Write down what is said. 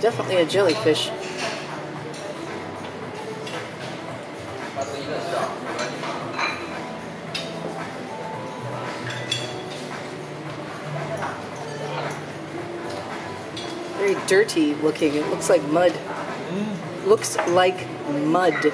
definitely a jellyfish. Very dirty looking. It looks like mud. Mm. Looks like mud.